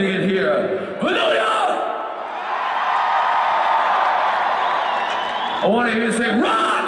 it here. Hallelujah! I want to hear you say, run!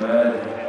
مالك